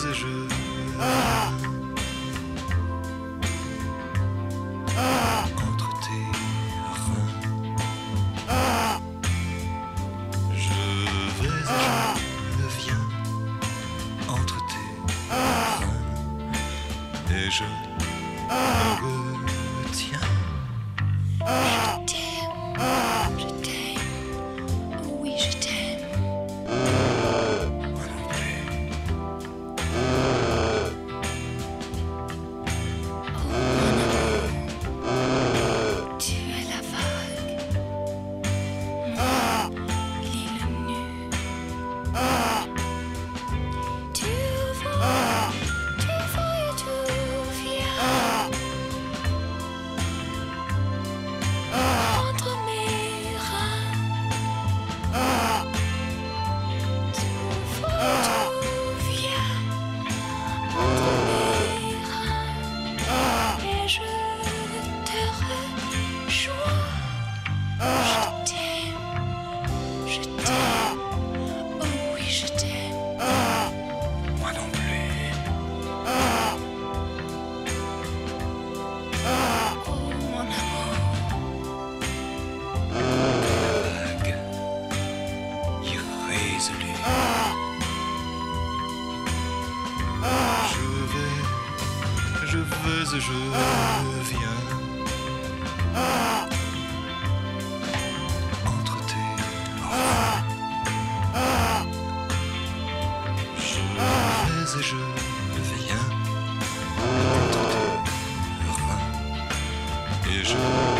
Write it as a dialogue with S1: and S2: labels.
S1: je Entre
S2: tes reins. Je vais je deviens Entre tes reins Et je Je vais, je veux, je viens.
S1: Entre tes Je vais je viens. Entre tes Et je.